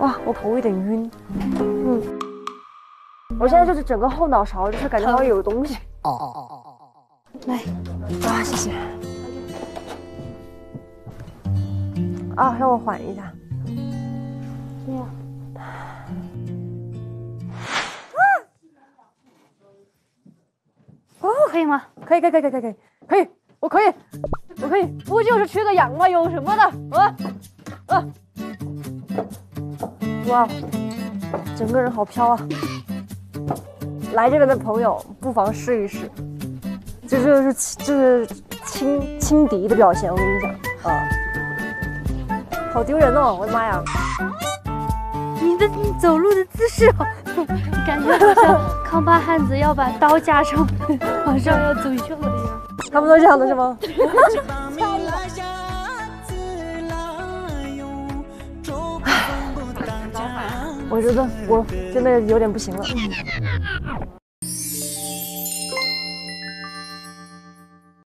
哇，我头有点晕。嗯，我现在就是整个后脑勺，就是感觉好像有东西。哦哦哦哦哦哦。来，啊，谢谢。啊，让我缓一下。哇。哦，可以吗？可以，可以，可以，可以，可以，可以，我可以，我可以。不就是缺个氧吗？有什么的？啊，啊。哇，整个人好飘啊！来这边的朋友不妨试一试，这就是这是轻轻敌的表现，我跟你讲啊，好丢人哦！我的妈呀，你的你走路的姿势，感觉好像康巴汉子要把刀架上，往上要走秀的样。他们都这样的是吗？我觉得我真的有点不行了。